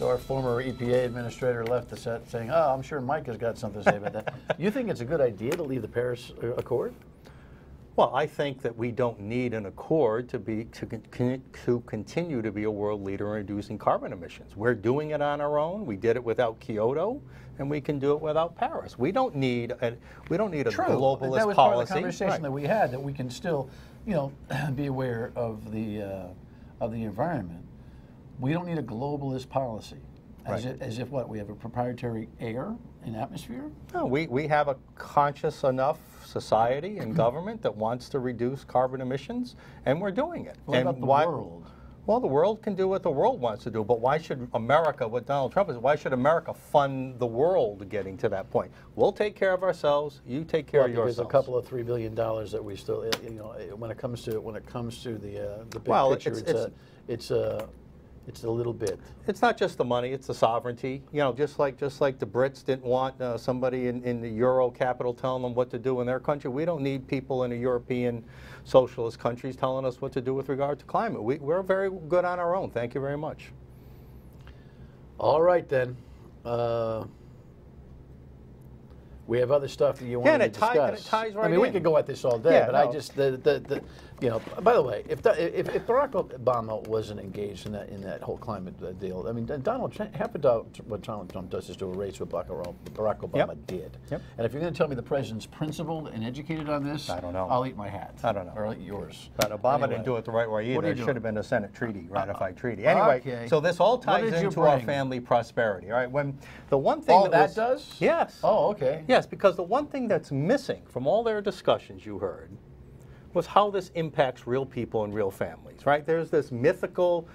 So our former EPA administrator left the set saying, "Oh, I'm sure Mike has got something to say about that." you think it's a good idea to leave the Paris uh, Accord? Well, I think that we don't need an accord to be to, con- to continue to be a world leader in reducing carbon emissions. We're doing it on our own. We did it without Kyoto, and we can do it without Paris. We don't need a we don't need a True. globalist that was policy. part of the conversation Right. that we had that we can still, you know, be aware of the uh, of the environment. We don't need a globalist policy. As, Right. if, as if what we have a proprietary air and atmosphere. No, we, we have a conscious enough society and government that wants to reduce carbon emissions, and we're doing it. What and about the why- world? Well, the world can do what the world wants to do, but why should America, what Donald Trump is, why should America fund the world getting to that point? We'll take care of ourselves. You take care Well, of because yourselves. a couple of three billion dollars that we still, uh, you know, when it comes to when it comes to the uh, the big Well, picture, it's- it's, a it's a it's a little bit. It's not just the money; it's the sovereignty. You know, just like just like the Brits didn't want uh, somebody in, in the euro capital telling them what to do in their country. We don't need people in the European socialist countries telling us what to do with regard to climate. We, we're very good on our own. Thank you very much. All right then. Uh, we have other stuff that you want and to it tie- and it discuss. ties I right mean, we could go at this all day, Yeah, but I just the, the, the you know. By the way, if, if if Barack Obama wasn't engaged in that in that whole climate uh, deal, I mean, Donald Trump, half of what Donald Trump does is to erase what Barack Obama- Barack Obama Yep. did. Yep. And if you're going to tell me the president's principled and educated on this, I don't know. I'll eat my hat. I don't know. Or I'll eat yours. But Obama Anyway. didn't do it the right way either. It should have been a Senate treaty, ratified treaty. Anyway, okay. so this all ties into our family prosperity. All right, when the one thing Oh, that, that was- does? yes, Oh, okay. yes, because the one thing that's missing from all their discussions you heard was how this impacts real people and real families. Right? There's this mythical.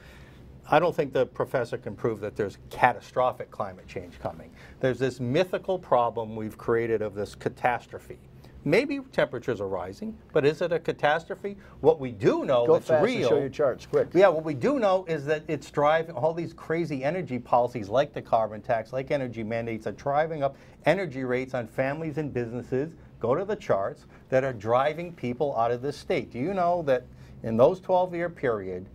I don't think the professor can prove that there's catastrophic climate change coming. There's this mythical problem we've created of this catastrophe. Maybe temperatures are rising, but is it a catastrophe? What we do know Go that's fast real. and show your charts, quick. Yeah, what we do know is that it's driving all these crazy energy policies like the carbon tax, like energy mandates, are driving up energy rates on families and businesses. Go to the charts that are driving people out of this state. Do you know that in those 12 year period,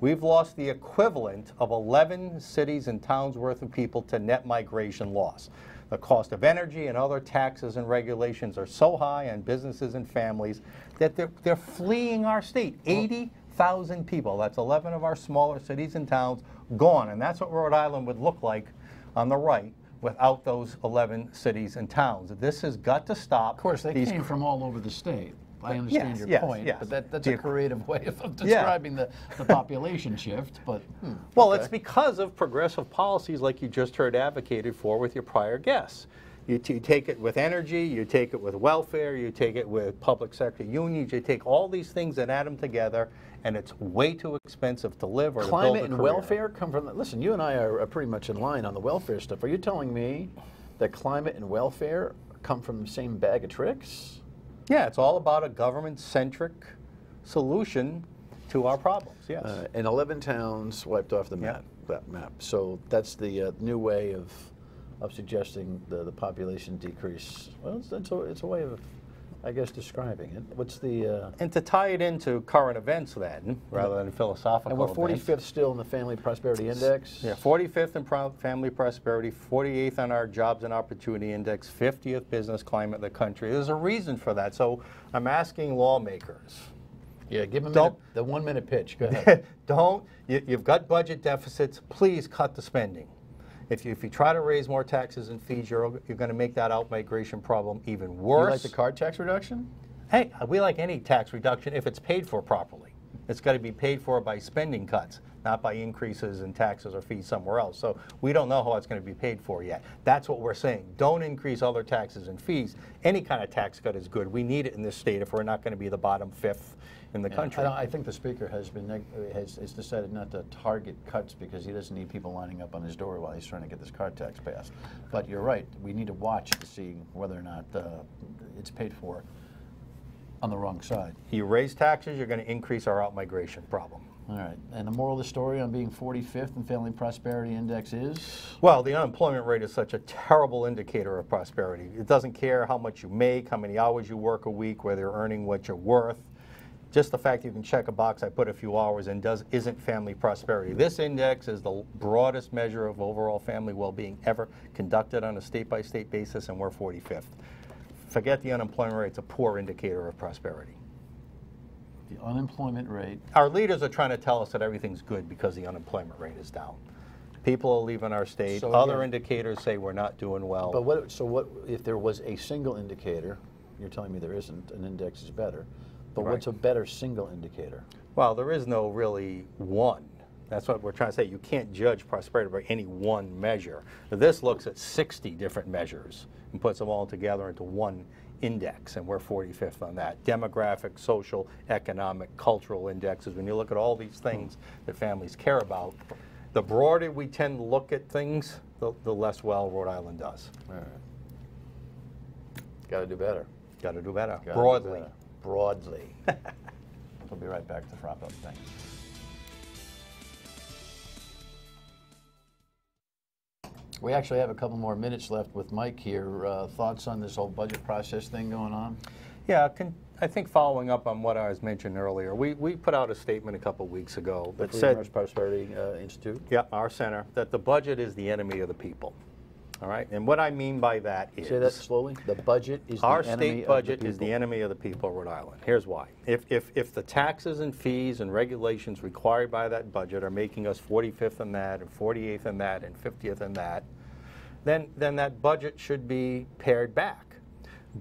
we've lost the equivalent of 11 cities and towns worth of people to net migration loss? The cost of energy and other taxes and regulations are so high on businesses and families that they're, they're fleeing our state. 80,000 people, that's 11 of our smaller cities and towns, gone. And that's what Rhode Island would look like on the right without those 11 cities and towns. This has got to stop. Of course, they These came from all over the state. I understand Yes, your yes, point, yes. but that, that's a creative way of, of Yeah. describing the, the population shift. But hmm, Well, okay. it's because of progressive policies like you just heard advocated for with your prior guests. You, you take it with energy, you take it with welfare, you take it with public sector unions, you take all these things and add them together, and it's way too expensive to live or climate and welfare come from. Listen, you and I are, are pretty much in line on the welfare stuff. Are you telling me that climate and welfare come from the same bag of tricks? Yeah, it's all about a government-centric solution to our problems. Yes. Uh, and 11 towns wiped off the Yeah. map. That map. So that's the uh, new way of of suggesting the, the population decrease. Well, it's, it's, a, it's a way of, I guess, describing it. What's the uh, and to tie it into current events, then, rather than philosophical. and we're events, 45th still in the Family Prosperity Index. Yeah, 45th in pro- family prosperity, 48th on our jobs and opportunity index, 50th business climate in the country. There's a reason for that. So I'm asking lawmakers, Yeah, give them Don't- the one minute pitch. Go ahead. don't, you, you've got budget deficits, please cut the spending. If you, if you try to raise more taxes and fees, you're, you're going to make that out-migration problem even you worse. like the car tax reduction? Hey, uh, we like any tax reduction if it's paid for properly. It's got to be paid for by spending cuts, not by increases in taxes or fees somewhere else. So we don't know how it's going to be paid for yet. That's what we're saying. Don't increase other taxes and fees. Any kind of tax cut is good. We need it in this state if we're not going to be the bottom fifth in the I, country. don't, I think the speaker has been has, has decided not to target cuts because he doesn't need people lining up on his door while he's trying to get this car tax passed. But you're right. We need to watch to see whether or not uh, it's paid for on the wrong side. You raise taxes, you're going to increase our out-migration problem. All right. And the moral of the story on being 45th in Family Prosperity Index is Well, the unemployment rate is such a terrible indicator of prosperity. It doesn't care how much you make, how many hours you work a week, whether you're earning what you're worth. Just the fact you can check a box, I put a few hours in, does, isn't family prosperity. This index is the broadest measure of overall family well-being ever conducted on a state-by-state basis, and we're 45th. Forget the unemployment rate, it's a poor indicator of prosperity. The unemployment rate, Our leaders are trying to tell us that everything's good because the unemployment rate is down. People are leaving our state. So Other indicators say we're not doing well. but what, so what, if there was a single indicator, you're telling me there isn't, an index is better, but what's a better single indicator? Well, there is no really one. That's what we're trying to say. You can't judge prosperity by any one measure. This looks at 60 different measures and puts them all together into one index, and we're 45th on that. Demographic, social, economic, cultural indexes. When you look at all these things that families care about, the broader we tend to look at things, the, the less well Rhode Island does. All right. Got to do better. Got to do better. Gotta do Broadly. better. Broadly. We'll be right back to wrap up. Thanks. We actually have a couple more minutes left with Mike here. Uh, thoughts on this whole budget process thing going on? Yeah, I think following up on what I was mentioned earlier, we, we put out a statement a couple weeks ago that Freedom said, Prosperity uh, Institute? yeah, our center, that the budget is the enemy of the people. All right, and what I mean by that is Say that slowly. The budget is the our state of budget the is the enemy of the people of Rhode Island. Here's why. If, if, if the taxes and fees and regulations required by that budget are making us 45th in that, and 48th in that, and 50th in that, then, then that budget should be pared back.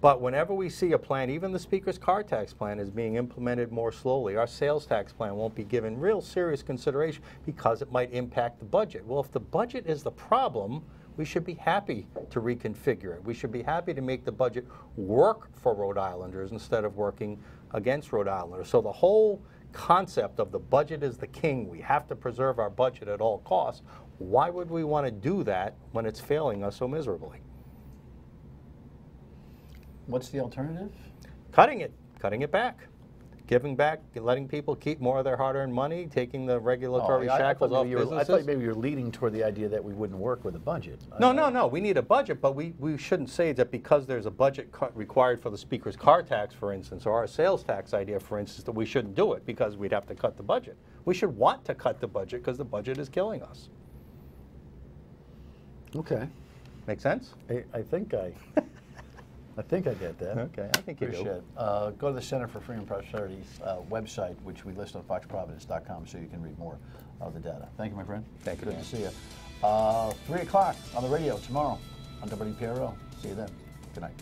But whenever we see a plan, even the speaker's car tax plan is being implemented more slowly. Our sales tax plan won't be given real serious consideration because it might impact the budget. Well, if the budget is the problem, we should be happy to reconfigure it. We should be happy to make the budget work for Rhode Islanders instead of working against Rhode Islanders. So the whole concept of the budget is the king, we have to preserve our budget at all costs. Why would we want to do that when it's failing us so miserably? What's the alternative? Cutting it, cutting it back, giving back, letting people keep more of their hard-earned money, taking the regulatory Oh, I- I shackles thought off maybe you were- I thought maybe you're leading toward the idea that we wouldn't work with a budget. No, I- no, no, we need a budget, but we, we shouldn't say that because there's a budget cut required for the speaker's car tax, for instance, or our sales tax idea, for instance, that we shouldn't do it because we'd have to cut the budget. We should want to cut the budget because the budget is killing us. Okay. Make sense? I, I think I, I think I get that. Okay, I think you do. Appreciate it. Uh, go to the Center for Freedom and Prosperity's uh, website, which we list on foxprovidence.com, so you can read more of the data. Thank you, my friend. Thank you, Good to see you. Uh, 3 o'clock on the radio tomorrow on WPRO. See you then. Good night.